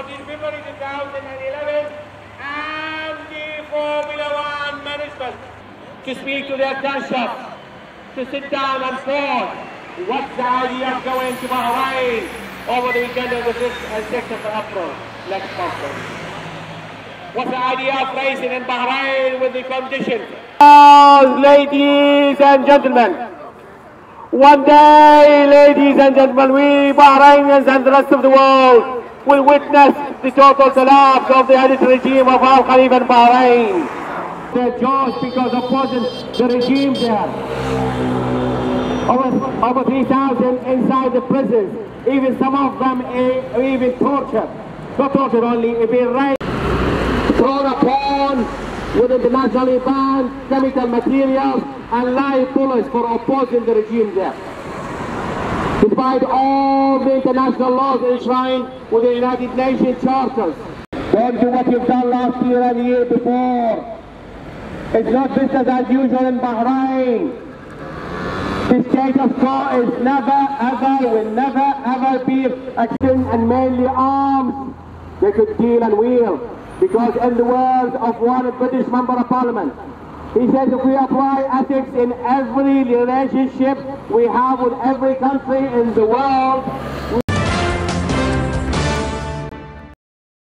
14th February 2011 and the Formula One management to speak to their gunshots, to sit down and thought what's the idea of going to Bahrain over the weekend of the 5th and 6th of April next month. What's the idea of racing in Bahrain with the conditions? ladies and gentlemen, one day, ladies and gentlemen, we Bahrainians and the rest of the world will witness the total collapse of the elite regime of Al Khalifa in Bahrain. They're jaws because opposing the regime there. Over, over 3,000 inside the prisons. Even some of them uh, even tortured. Not tortured only, being raped, thrown upon with internationally banned chemical materials and live bullets for opposing the regime there. Despite all the international laws enshrined with the United Nations charters. Don't do what you've done last year and the year before. It's not business as usual in Bahrain. The of quo is never, ever, will never, ever be action and mainly arms. They could deal and wield. Because in the words of one British member of parliament, he says if we apply ethics in every relationship we have with every country in the world,